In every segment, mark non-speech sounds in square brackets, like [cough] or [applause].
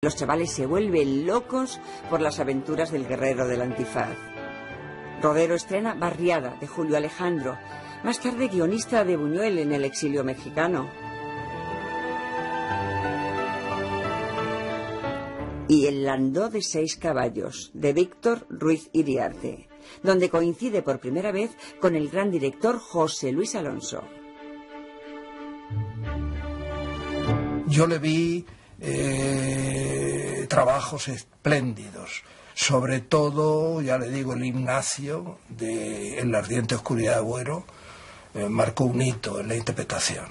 Los chavales se vuelven locos por las aventuras del guerrero del antifaz. Rodero estrena Barriada de Julio Alejandro, más tarde guionista de Buñuel en el exilio mexicano. Y El Landó de seis caballos de Víctor Ruiz Iriarte, donde coincide por primera vez con el gran director José Luis Alonso. Yo le vi eh, trabajos espléndidos, sobre todo, ya le digo, el Ignacio de En la ardiente oscuridad de Agüero, eh, marcó un hito en la interpretación.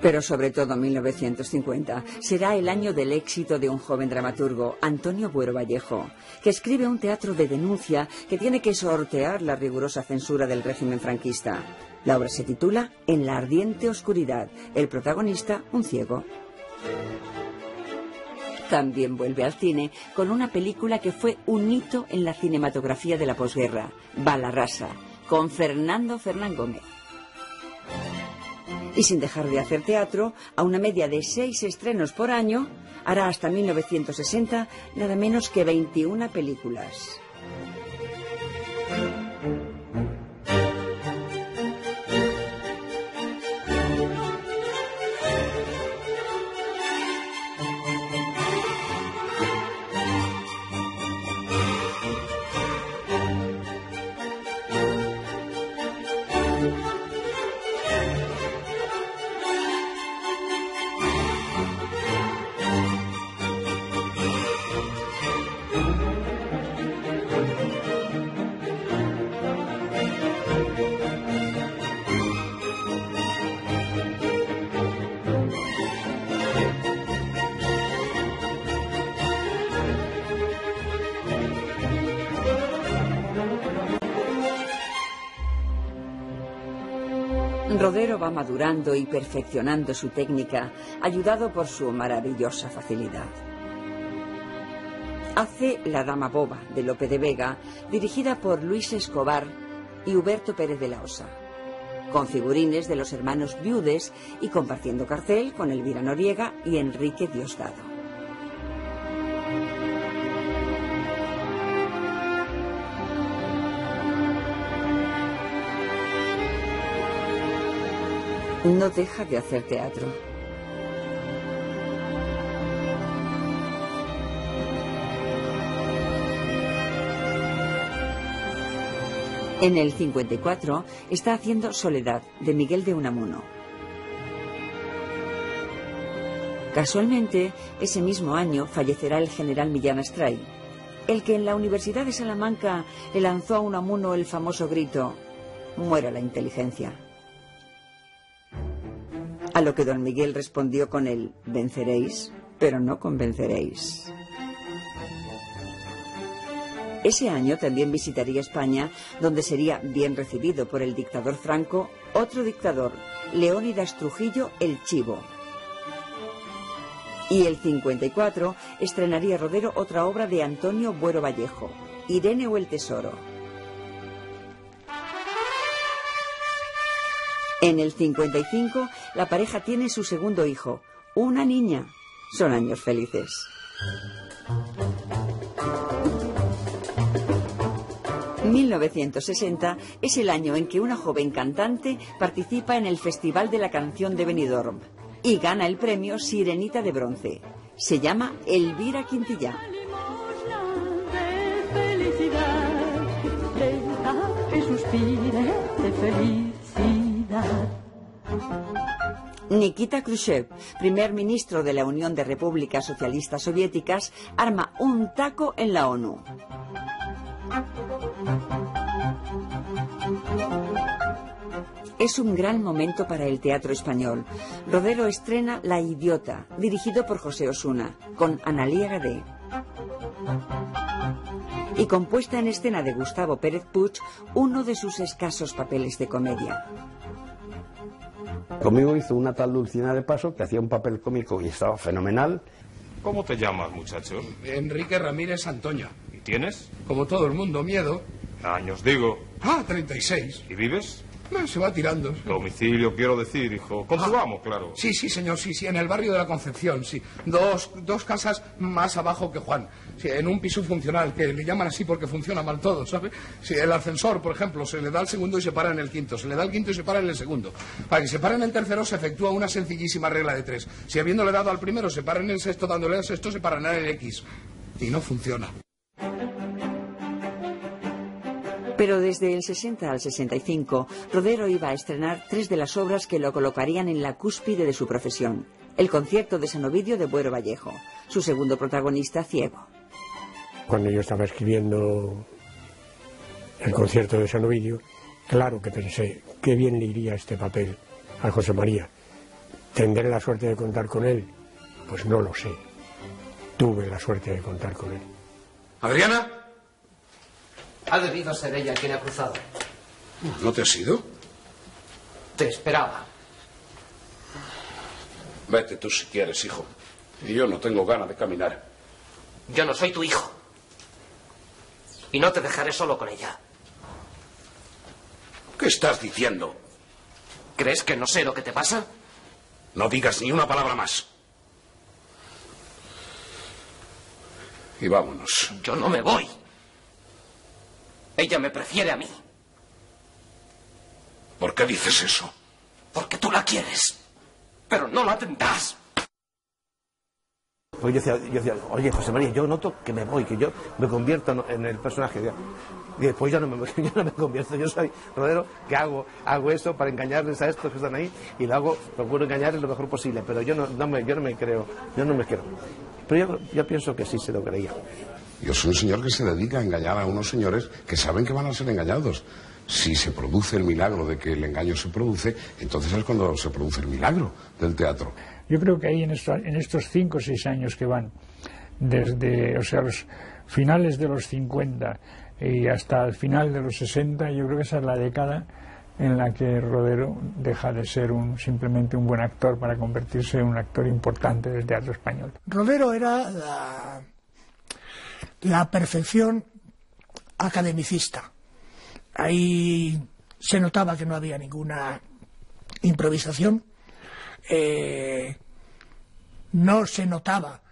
Pero sobre todo 1950 será el año del éxito de un joven dramaturgo, Antonio Buero Vallejo, que escribe un teatro de denuncia que tiene que sortear la rigurosa censura del régimen franquista. La obra se titula En la ardiente oscuridad, el protagonista un ciego. También vuelve al cine con una película que fue un hito en la cinematografía de la posguerra, Balarrasa, con Fernando Fernán Gómez. Y sin dejar de hacer teatro, a una media de seis estrenos por año, hará hasta 1960 nada menos que 21 películas. Rodero va madurando y perfeccionando su técnica, ayudado por su maravillosa facilidad. Hace La Dama Boba de Lope de Vega, dirigida por Luis Escobar y Huberto Pérez de la Osa, con figurines de los hermanos Viudes y compartiendo carcel con Elvira Noriega y Enrique Diosdado. No deja de hacer teatro. En el 54 está haciendo Soledad de Miguel de Unamuno. Casualmente, ese mismo año fallecerá el general Millán Astray, el que en la Universidad de Salamanca le lanzó a Unamuno el famoso grito, muera la inteligencia. A lo que don Miguel respondió con el venceréis, pero no convenceréis. Ese año también visitaría España, donde sería bien recibido por el dictador Franco, otro dictador, Leónidas Trujillo el Chivo. Y el 54 estrenaría Rodero otra obra de Antonio Buero Vallejo, Irene o el Tesoro. En el 55, la pareja tiene su segundo hijo, una niña. Son años felices. ...1960 es el año en que una joven cantante participa en el Festival de la Canción de Benidorm y gana el premio Sirenita de Bronce. Se llama Elvira Quintilla. Nikita Khrushchev, primer ministro de la Unión de Repúblicas Socialistas Soviéticas, arma un taco en la ONU. Es un gran momento para el teatro español. Rodero estrena La Idiota, dirigido por José Osuna, con Analía Gadé. Y compuesta en escena de Gustavo Pérez Puch, uno de sus escasos papeles de comedia. Conmigo hizo una tal Dulcina de Paso que hacía un papel cómico y estaba fenomenal. ¿Cómo te llamas, muchacho? Enrique Ramírez Antoña. ¿Y tienes? Como todo el mundo, miedo. Años, digo. Ah, 36. ¿Y vives? Se va tirando. Domicilio, quiero decir, hijo. Comprobamos, claro. Sí, sí, señor, sí, sí, en el barrio de la Concepción, sí. Dos, dos casas más abajo que Juan. Sí, en un piso funcional, que le llaman así porque funciona mal todo, ¿sabe? Sí, el ascensor, por ejemplo, se le da al segundo y se para en el quinto. Se le da al quinto y se para en el segundo. Para que se pare en el tercero se efectúa una sencillísima regla de tres. Si habiéndole dado al primero se para en el sexto, dándole al sexto, se parará en el X. Y no funciona. Pero desde el 60 al 65, Rodero iba a estrenar tres de las obras que lo colocarían en la cúspide de su profesión. El concierto de San Ovidio de Buero Vallejo, su segundo protagonista ciego. Cuando yo estaba escribiendo el concierto de San Ovidio, claro que pensé, qué bien le iría este papel a José María. ¿Tendré la suerte de contar con él? Pues no lo sé. Tuve la suerte de contar con él. ¿Adriana? Ha debido ser ella quien ha cruzado. ¿No te has ido? Te esperaba. Vete tú si quieres, hijo. Y yo no tengo ganas de caminar. Yo no soy tu hijo. Y no te dejaré solo con ella. ¿Qué estás diciendo? ¿Crees que no sé lo que te pasa? No digas ni una palabra más. Y vámonos. Yo no me voy. Ella me prefiere a mí. ¿Por qué dices eso? Porque tú la quieres. Pero no la tendrás. Pues yo decía, yo decía, oye, José María, yo noto que me voy, que yo me convierto en- en el personaje. Y después yo no, me, [laughs] yo no me convierto, yo soy Rodero, que hago, hago eso para engañarles a estos que están ahí y lo hago, procuro engañarles lo mejor posible, pero yo no, no me, yo no me creo, yo no me creo. Pero yo, yo pienso que sí se lo creía. Yo soy un señor que se dedica a engañar a unos señores que saben que van a ser engañados. Si se produce el milagro de que el engaño se produce, entonces es cuando se produce el milagro del teatro. Yo creo que ahí en, esto- en estos cinco o seis años que van, desde, o sea, los finales de los 50 y hasta el final de los 60, yo creo que esa es la década en la que Rodero deja de ser un, simplemente un buen actor para convertirse en un actor importante del teatro español. Rodero era la, la perfección academicista. Ahí se notaba que no había ninguna improvisación. Eh, no se notaba,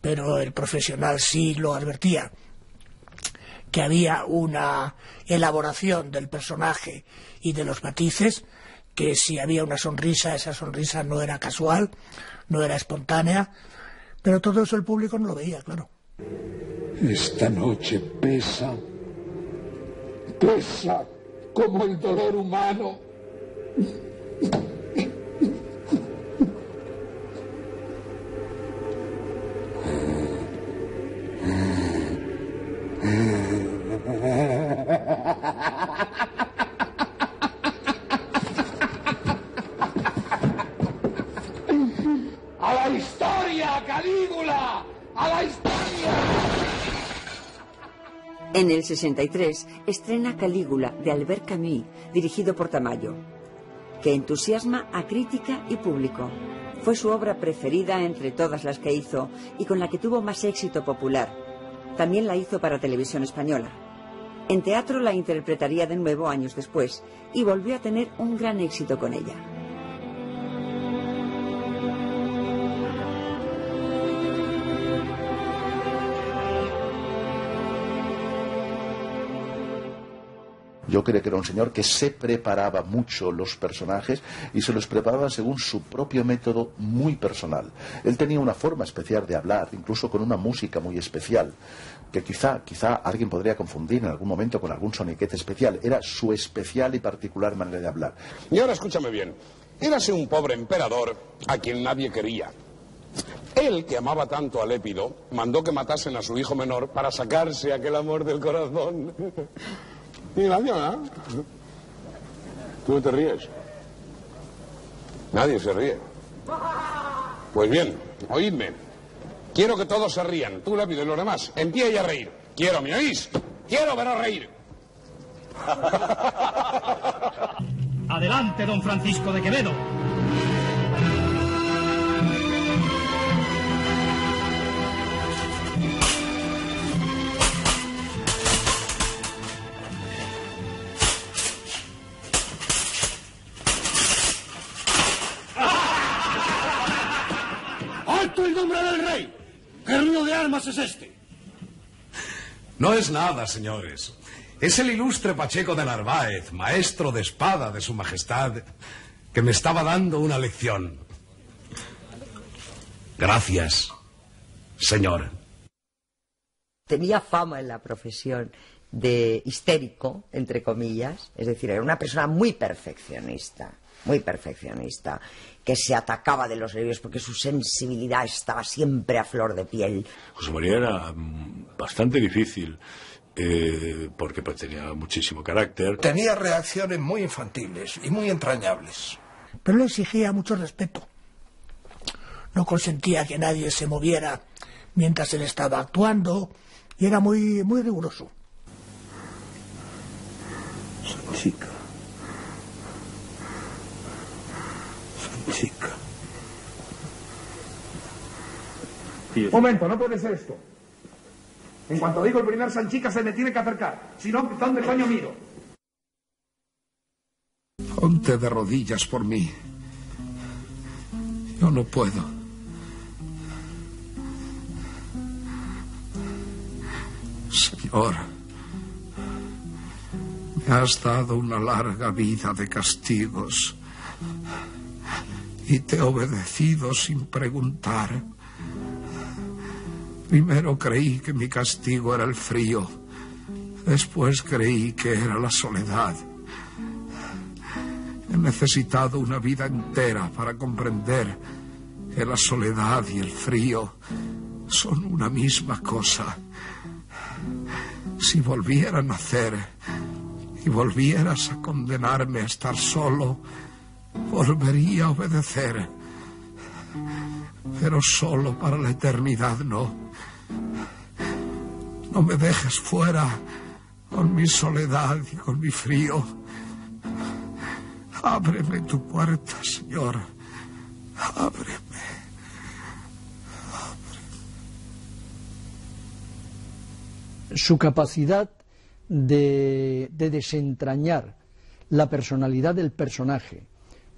pero el profesional sí lo advertía, que había una elaboración del personaje y de los matices, que si había una sonrisa, esa sonrisa no era casual, no era espontánea, pero todo eso el público no lo veía, claro. Esta noche pesa, pesa como el dolor humano. ¡A la historia, Calígula! ¡A la historia! En el 63 estrena Calígula de Albert Camus, dirigido por Tamayo, que entusiasma a crítica y público. Fue su obra preferida entre todas las que hizo y con la que tuvo más éxito popular. También la hizo para televisión española. En teatro la interpretaría de nuevo años después y volvió a tener un gran éxito con ella. Yo creo que era un señor que se preparaba mucho los personajes y se los preparaba según su propio método muy personal. Él tenía una forma especial de hablar, incluso con una música muy especial, que quizá, quizá alguien podría confundir en algún momento con algún soniquete especial. Era su especial y particular manera de hablar. Y ahora escúchame bien. Érase un pobre emperador a quien nadie quería. Él, que amaba tanto a Lépido, mandó que matasen a su hijo menor para sacarse aquel amor del corazón. Y nadie, ¿verdad? ¿Tú no te ríes? Nadie se ríe. Pues bien, oídme. Quiero que todos se rían. Tú, Lépido, y los demás. En pie y a reír. Quiero, ¿me oís? Quiero ver a reír. Adelante, don Francisco de Quevedo. De armas es este? No es nada, señores. Es el ilustre Pacheco de Narváez, maestro de espada de su majestad, que me estaba dando una lección. Gracias, señor. Tenía fama en la profesión de histérico, entre comillas, es decir, era una persona muy perfeccionista, muy perfeccionista, que se atacaba de los nervios porque su sensibilidad estaba siempre a flor de piel. José María era mm, bastante difícil. eh, porque pues, tenía muchísimo carácter. Tenía reacciones muy infantiles y muy entrañables. Pero le exigía mucho respeto. No consentía que nadie se moviera mientras él estaba actuando y era muy, muy riguroso. Chica. Chica. Momento, no puede ser esto. En cuanto digo el primer Sanchica se me tiene que acercar. Si no, ¿dónde coño miro? Ponte de rodillas por mí. Yo no puedo. Señor, me has dado una larga vida de castigos y te he obedecido sin preguntar. Primero creí que mi castigo era el frío, después creí que era la soledad. He necesitado una vida entera para comprender que la soledad y el frío son una misma cosa. Si volviera a nacer y volvieras a condenarme a estar solo, volvería a obedecer. Pero solo para la eternidad no. No me dejes fuera con mi soledad y con mi frío. Ábreme tu puerta, Señor. Ábreme. su capacidad de, de desentrañar la personalidad del personaje,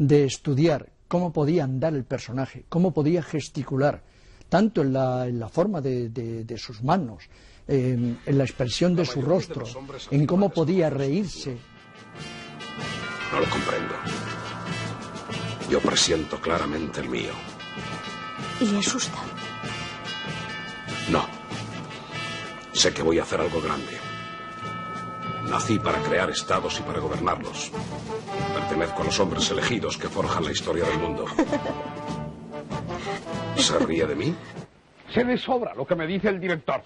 de estudiar cómo podía andar el personaje, cómo podía gesticular, tanto en la, en la forma de, de- de sus manos, en, en la expresión de su rostro, en cómo podía reírse. No lo comprendo. Yo presiento claramente el mío. ¿Y le asusta? No. Sé que voy a hacer algo grande. Nací para crear estados y para gobernarlos. Pertenezco a los hombres elegidos que forjan la historia del mundo. [laughs] ¿Se ríe de mí? Se le sobra lo que me dice el director.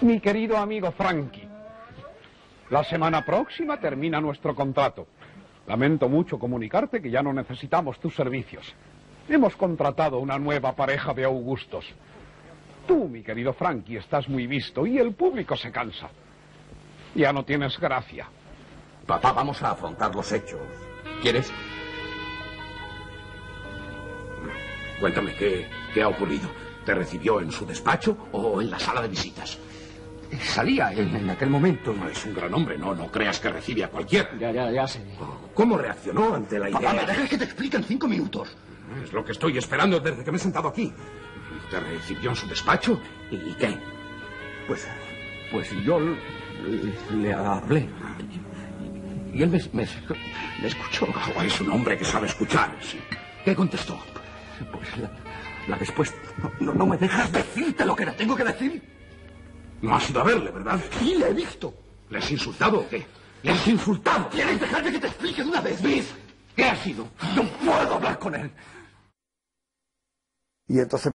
Mi querido amigo Frankie, la semana próxima termina nuestro contrato. Lamento mucho comunicarte que ya no necesitamos tus servicios. Hemos contratado una nueva pareja de Augustos. Tú, mi querido Frankie, estás muy visto y el público se cansa. Ya no tienes gracia. Papá, vamos a afrontar los hechos. ¿Quieres? Cuéntame, ¿qué, qué ha ocurrido? ¿Te recibió en su despacho o en la sala de visitas? Salía en, en aquel momento. No es un gran hombre, no, no creas que recibe a cualquiera. Ya, ya, ya sé. ¿Cómo reaccionó ante la idea? Papá, me dejes que te explique en cinco minutos. Es lo que estoy esperando desde que me he sentado aquí. ¿Te recibió en su despacho? ¿Y qué? Pues, pues yo le hablé. Y él me, me- me escuchó. Oh, es un hombre que sabe escuchar. sí. ¿Qué contestó? Pues la, la respuesta. No, no me dejas decirte lo que le tengo que decir. No has ido a verle, ¿verdad? Sí, le he visto. ¿Le has insultado o qué? Le has insultado. ¿Quieres dejarme que te explique de una vez? Biff, ¿qué ha sido? No puedo hablar con él. Y entonces